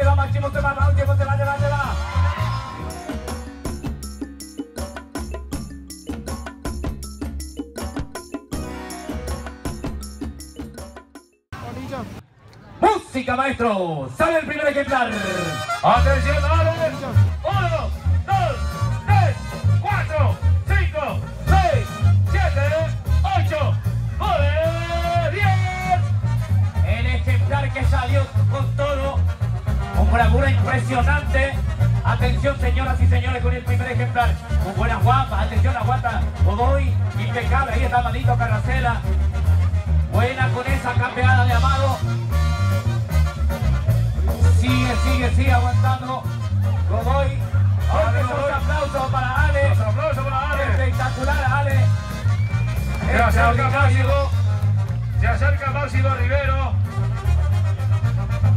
se va Máximo, se va Máximo, se va, se va, se va. Música, maestro. Sale el primer ejemplar. Atención, dale. Con buenas guapas. Atención, aguanta. Godoy, impecable. Ahí está Madito Carracela. Buena con esa campeada de Amado. Sigue, sigue, sigue aguantando. Godoy. Fuertes los aplausos para Ale. aplausos para Ale. Espectacular, Ale. Se acerca Extraordinario. Máximo. Se acerca Máximo Rivero.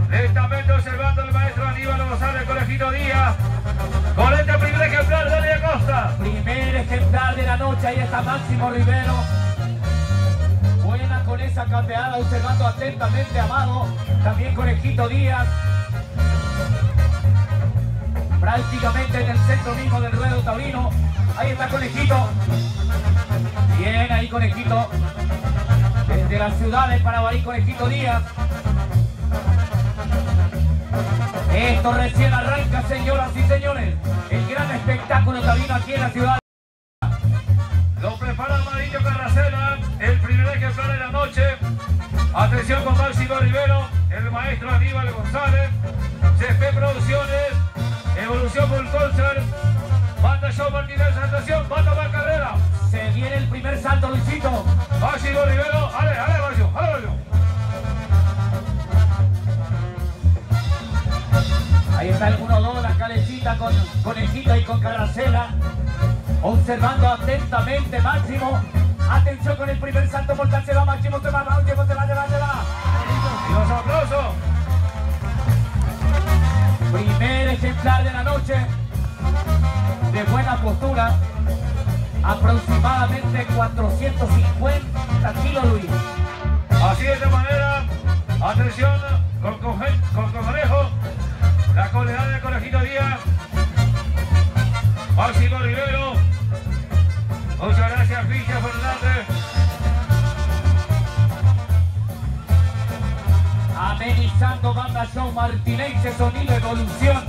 Lentamente observando el maestro Aníbal González Conejito Díaz. Con este primer ejemplar, Dani Acosta. Primer ejemplar de la noche, ahí está Máximo Rivero. Buena con esa campeada, observando atentamente Amado. También Conejito Díaz. Prácticamente en el centro mismo del ruedo taurino. Ahí está Conejito. Bien, ahí Conejito. Desde la ciudad de Paraguay, Conejito Díaz. Esto recién arranca, señoras y señores. El gran espectáculo taurino aquí en la ciudad. Lo prepara Amarillo Carracela, el primer ejemplar de la noche. Atención con Máximo Rivero, el maestro Aníbal González, CP Producciones, Evolución Full Concert, Banda Show Martínez, atención, va a tomar carrera. Se viene el primer salto, Luisito. Máximo Rivero, ale, ale, Máximo, ale, Máximo. Ahí está el 1-2, la calecita con Conejito y con Carracela. Observando atentamente Máximo. Atención con el primer salto mortal. Se va Máximo, se va Máximo, se va, se va, se va. Y los aplausos. Primer ejemplar de la noche. De buena postura. Aproximadamente 450 kilos, Luis. Así de esta manera, atención con, coge- con Conejo, la coleada de Conejito Díaz, Máximo Rivero, muchas gracias Villa Fernández, Amenizando Banda Show Martinense Sonido Evolución.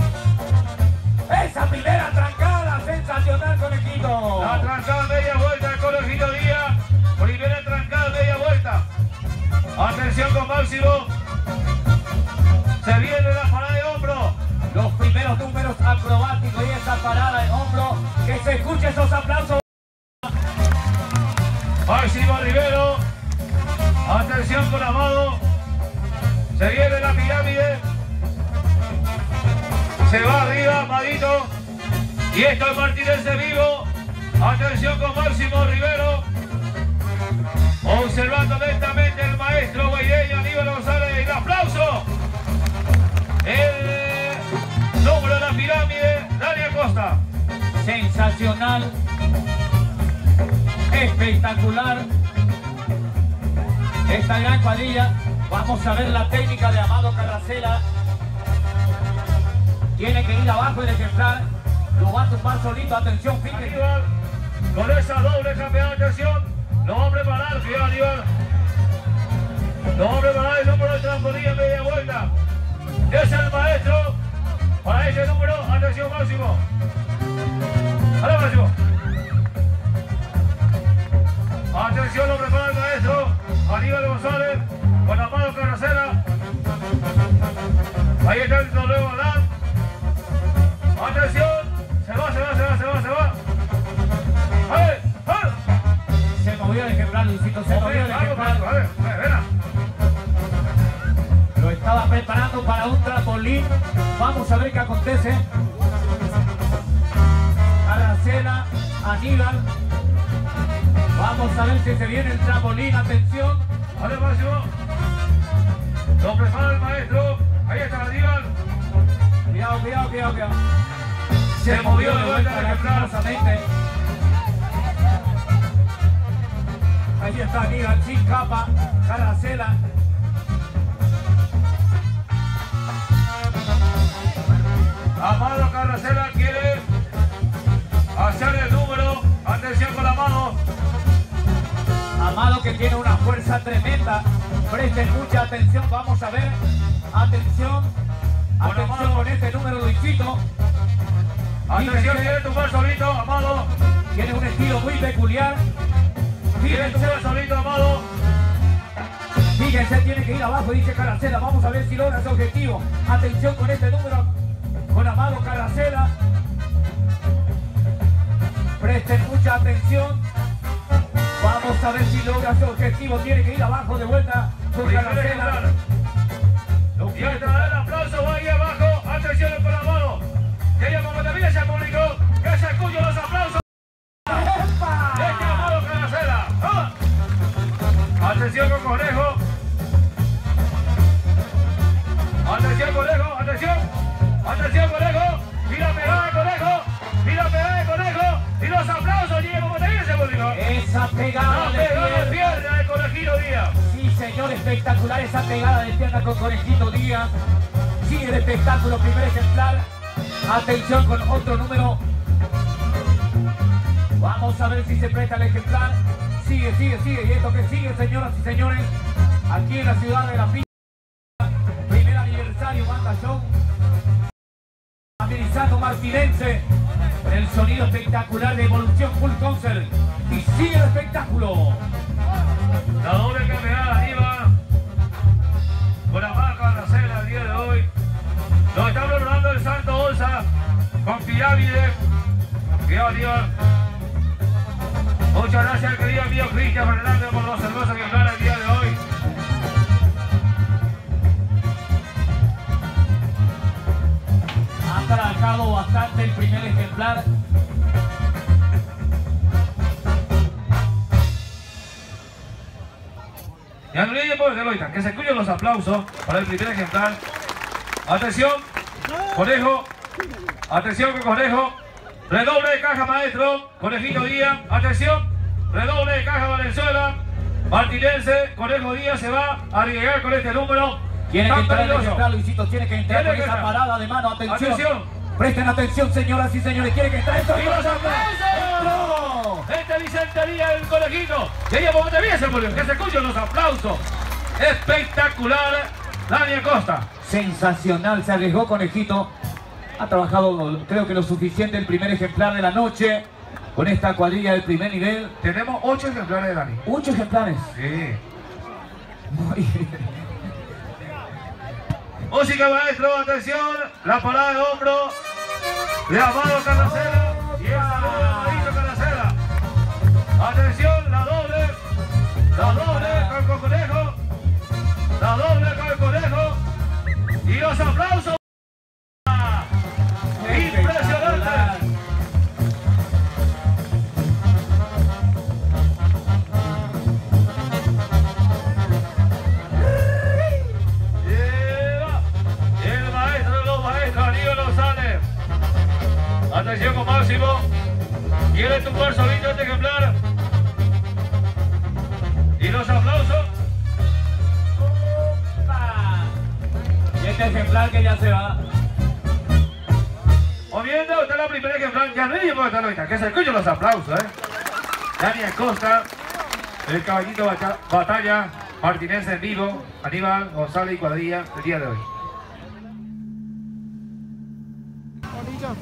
Esa primera trancada sensacional, conejito. la trancada media vuelta de Conejito Díaz, primera trancada media vuelta, atención con Máximo, se escuche esos aplausos. Máximo Rivero. Atención con Amado. Se viene la pirámide. Se va arriba, Amadito. Y esto es Martínez de vivo. Atención con Máximo Rivero. Observando lentamente el maestro guaireño Aníbal González. ¡El aplauso! Sensacional. Espectacular. Esta gran cuadrilla. Vamos a ver la técnica de Amado Carracela. Tiene que ir abajo el ejemplar. Lo va a tumbar solito. Atención, fíjense. Con esa doble campeada atención, lo va a preparar, cuidado Aníbal. Lo va a preparar el número de trampolín en media vuelta. Es el maestro para ese número, atención máximo. Aníbal González con Amado Carracela. Ahí está el nuevo Adán. Atención, se va, se va, se va, se va, se va. ¡Ale! ¡Ale! Se movió el ejemplar, Luisito. Se movió ver, ven. Lo estaba preparando para un trampolín. Vamos a ver qué acontece. Aracela, Aníbal. Vamos a ver si se viene el trampolín. Atención. ¡Ale, máximo! Lo prepara el maestro. Ahí está Aníbal. Cuidado, cuidado, cuidado, cuidado. Se movió de vuelta lastimosamente. Ahí está Aníbal sin capa. Caracela. Fuerza tremenda. Presten mucha atención, vamos a ver. Atención, atención con este número Luisito. Atención, tiene tu solito, Amado. Tiene un estilo muy peculiar. Tiene tu solito, Amado. Fíjense, tiene que ir abajo, dice Caracela. Vamos a ver si logra su objetivo. Atención con este número, con Amado Caracela. Presten mucha atención. Vamos a ver si logra su objetivo. Tiene que ir abajo de vuelta con Caracela. Y al traer el aplauso va ahí abajo. Atención con Amado. Esa pegada de pierna. de Conejito Díaz. Sí, señor, espectacular esa pegada de pierna con Conejito Díaz. Sigue el espectáculo, primer ejemplar. Atención con otro número. Vamos a ver si se presta el ejemplar. Sigue, sigue, sigue. Y esto que sigue, señoras y señores, aquí en la ciudad de La Pista. Primer aniversario, banda show. Amenizando Martinense. El sonido espectacular de Evolución Full Concert. Y sigue el espectáculo. La doble campeonada arriba. Con la marca Aracela el día de hoy. Nos está preparando el Santo Bolsa con pirámide. Cuidado arriba. Muchas gracias al querido amigo Cristian Fernández por los hermosos que ganan el día de hoy. Ha trabajado bastante el primer ejemplar. Y al por Deloitte, que se escuchen los aplausos para el primer ejemplar. Atención, conejo. Atención con conejo. Redoble de caja maestro. Conejito Díaz. Atención. Redoble de caja Valenzuela. Martinense. Conejo Díaz se va a arriesgar con este número. Tiene que entrar el peligroso. ejemplar, Luisito. Tiene que entrar con esa parada de mano. Atención. Atención. Presten atención, señoras y señores. Tiene que entrar esto. ¡Y los aplausos! Este Vicente Díaz, el conejito. Que ella como te público. Que se escuchen los aplausos. Espectacular. Daniel Costa. Sensacional. Se arriesgó Conejito. Ha trabajado, creo que lo suficiente, el primer ejemplar de la noche. Con esta cuadrilla del primer nivel. Tenemos ocho ejemplares de Dani. Ocho ejemplares. Sí. Muy bien. Música maestro, atención, la parada de hombro. De Amado Carracela y el saludo de Amadito. Atención, la doble, la doble con conejo, la doble con conejo. Y los aplausos. Quiere tu por solito este ejemplar. Y los aplausos. ¡Opa! Y este ejemplar que ya se va. Moviendo, está la primera ejemplar. Ya no hay tiempo de estar ahorita. Que se escuchen los aplausos, ¿eh? Daniel Costa, el caballito bata- batalla, Martínez en vivo, Aníbal González y Cuadrilla el día de hoy. Bonito.